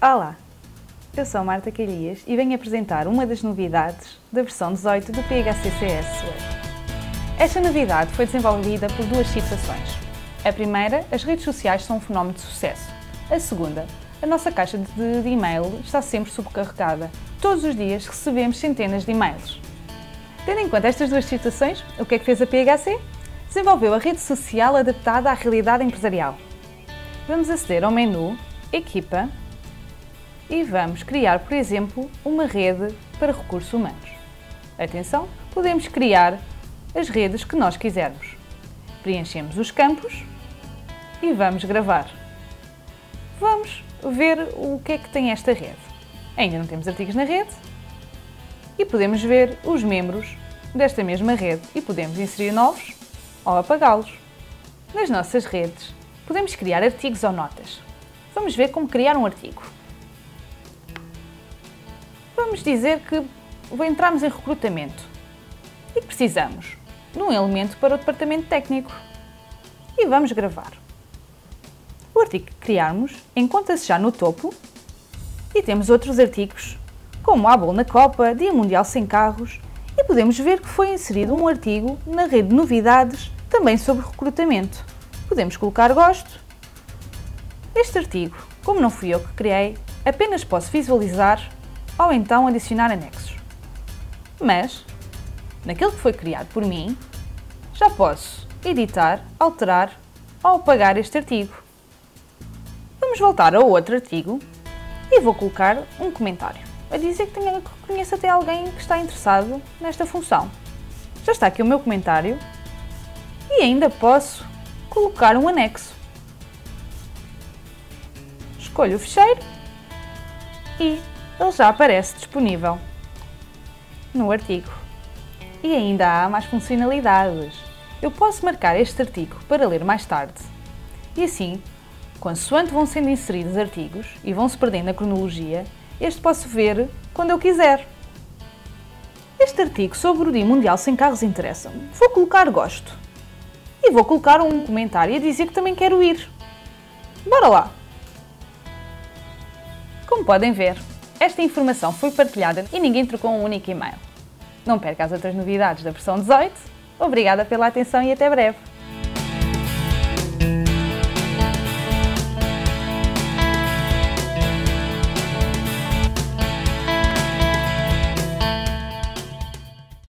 Olá, eu sou Marta Calhias e venho apresentar uma das novidades da versão 18 do PHCCS. Esta novidade foi desenvolvida por duas situações. A primeira, as redes sociais são um fenómeno de sucesso. A segunda, a nossa caixa de, de e-mail está sempre subcarregada. Todos os dias recebemos centenas de e-mails. Tendo em conta estas duas situações, o que é que fez a PHC? Desenvolveu a rede social adaptada à realidade empresarial. Vamos aceder ao menu Equipa e vamos criar, por exemplo, uma rede para recursos humanos. Atenção, podemos criar as redes que nós quisermos. Preenchemos os campos e vamos gravar. Vamos ver o que é que tem esta rede. Ainda não temos artigos na rede e podemos ver os membros desta mesma rede e podemos inserir novos ou apagá-los. Nas nossas redes, podemos criar artigos ou notas. Vamos ver como criar um artigo. Vamos dizer que entramos em recrutamento e precisamos de um elemento para o departamento técnico. E vamos gravar. O artigo que criarmos encontra-se já no topo e temos outros artigos, como a bola na Copa, Dia Mundial Sem Carros, e podemos ver que foi inserido um artigo na rede de novidades também sobre recrutamento. Podemos colocar gosto. Este artigo, como não fui eu que criei, apenas posso visualizar ou então adicionar anexos. Mas, naquele que foi criado por mim, já posso editar, alterar ou apagar este artigo. Vamos voltar ao outro artigo e vou colocar um comentário a dizer que, tenho, que conheço até alguém que está interessado nesta função. Já está aqui o meu comentário e ainda posso colocar um anexo. Escolho o fecheiro e ele já aparece disponível no artigo. E ainda há mais funcionalidades. Eu posso marcar este artigo para ler mais tarde. E assim, consoante vão sendo inseridos artigos e vão se perdendo na cronologia, este posso ver quando eu quiser. Este artigo sobre o Dia Mundial Sem Carros interessa-me. Vou colocar gosto. E vou colocar um comentário a dizer que também quero ir. Bora lá! Como podem ver, esta informação foi partilhada e ninguém trocou um único e-mail. Não perca as outras novidades da versão 18. Obrigada pela atenção e até breve!